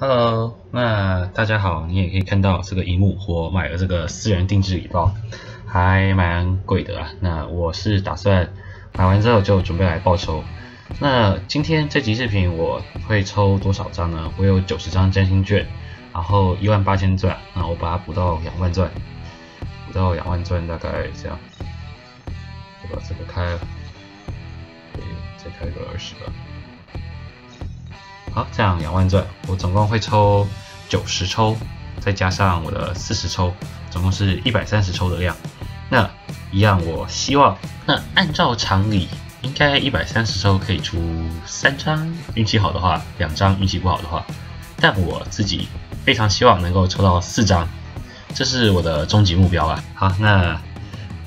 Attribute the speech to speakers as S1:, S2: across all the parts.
S1: Hello，那大家好，你也可以看到这个荧幕，我买了这个私人定制礼包，还蛮贵的啊。那我是打算买完之后就准备来报抽。那今天这集视频我会抽多少张呢？我有九十张真心券，然后一万八千钻，那我把它补到两万钻，补到两万钻大概这样，就把这个开了，再开个二十个。好，这样两万钻，我总共会抽九十抽，再加上我的四十抽，总共是一百三十抽的量。那一样，我希望，那按照常理，应该一百三十抽可以出三张，运气好的话两张，运气不好的话，但我自己非常希望能够抽到四张，这是我的终极目标啊。好，那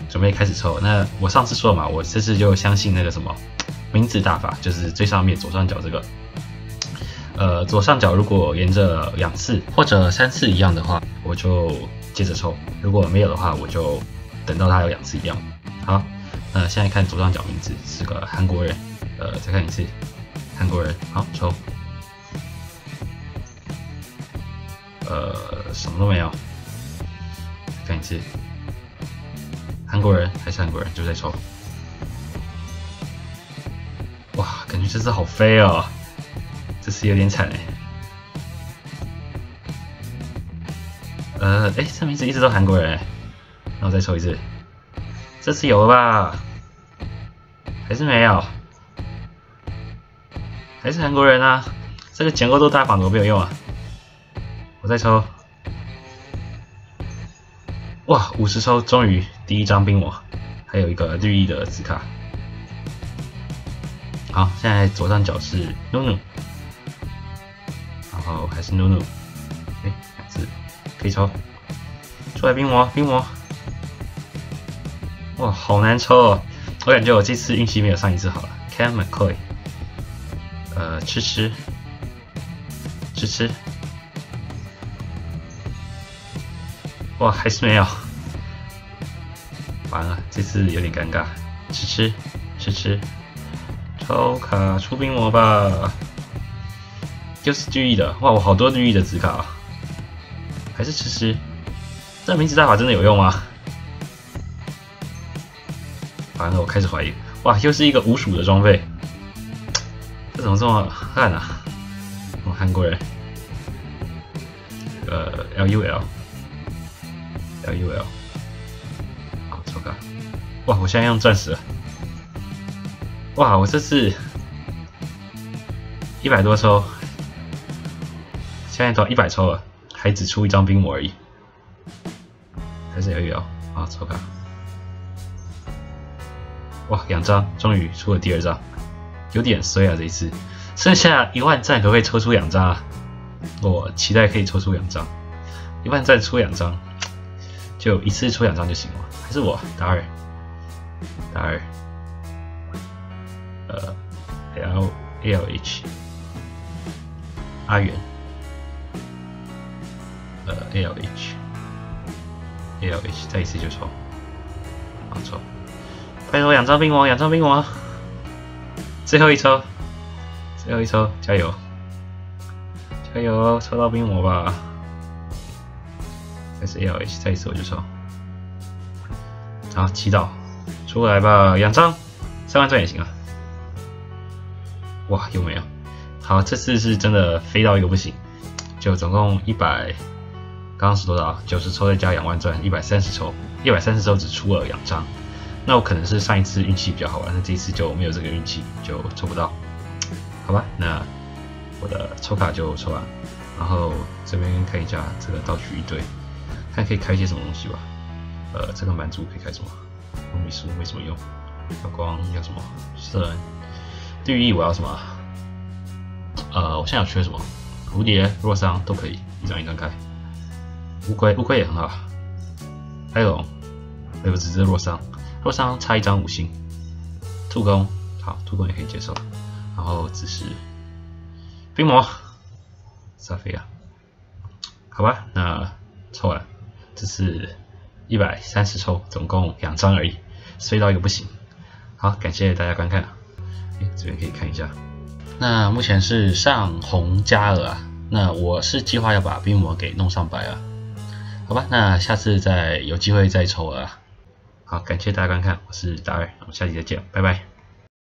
S1: 准备开始抽。那我上次说了嘛，我这次就相信那个什么名字大法，就是最上面左上角这个。呃，左上角如果沿着两次或者三次一样的话，我就接着抽；如果没有的话，我就等到它有两次一样。好，那现在看左上角名字是个韩国人，呃，再看一次，韩国人，好抽。呃，什么都没有，看一次，韩国人还是韩国人，就在抽。哇，感觉这次好飞哦！这次有点惨哎，呃，哎，这名字一直都韩国人，那我再抽一次，这次有了吧？还是没有？还是韩国人啊？这个捡够多大榜都没有用啊！我再抽，哇，五十抽，终于第一张冰魔，还有一个绿意的紫卡。好，现在左上角是 NuNu。好，还是努努，哎，两次可以抽，出来冰魔，冰魔，哇，好难抽哦！我感觉我这次运气没有上一次好了。Cam McCoy，呃，吃吃，吃吃，哇，还是没有，完了，这次有点尴尬。吃吃，吃吃，抽卡出冰魔吧。就是绿意的，哇！我好多绿意的紫卡啊，还是吃吃。这名字大法真的有用吗？完了，我开始怀疑。哇，又是一个无鼠的装备，这怎么这么烂啊？我韩国人，呃，L U L，L U L，好，抽卡。哇，我现在用钻石了。哇，我这次一百多抽。现在到一百抽了，还只出一张冰魔而已，还是要要啊！抽卡，哇，两张，终于出了第二张，有点衰啊这一次，剩下一万赞可不可以抽出两张啊？我期待可以抽出两张，一万赞出两张，就一次出两张就行了，还是我打二，打二，呃，L L H，阿元。LH，LH，再一次就抽，好抽，拜托两张冰王，两张冰王，最后一抽，最后一抽，加油，加油，抽到冰魔吧，再是 L H，再一次我就抽，好，祈祷，出来吧，两张，三万钻也行啊，哇，有没有？好，这次是真的飞到一个不行，就总共一百。刚刚是多少？九十抽再加两万钻，一百三十抽，一百三十抽只出了两张。那我可能是上一次运气比较好玩，那这一次就没有这个运气，就抽不到。好吧，那我的抽卡就抽完，然后这边看一下这个道具一堆，看可以开些什么东西吧。呃，这个满足可以开什么？红米书没什么用。发光要什么？色绿意我要什么？呃，我现在有缺什么？蝴蝶、若桑都可以，一张一张开。乌龟，乌龟也很好。还有，还有只是洛桑，洛桑差一张五星。兔公，好，兔公也可以接受。然后只是冰魔，萨菲亚，好吧，那抽完，这是一百三十抽，总共两张而已，衰到一个不行。好，感谢大家观看。这边可以看一下，那目前是上红加尔啊。那我是计划要把冰魔给弄上白啊，好吧，那下次再有机会再抽啊。好，感谢大家观看，我是达尔，我们下期再见，拜拜。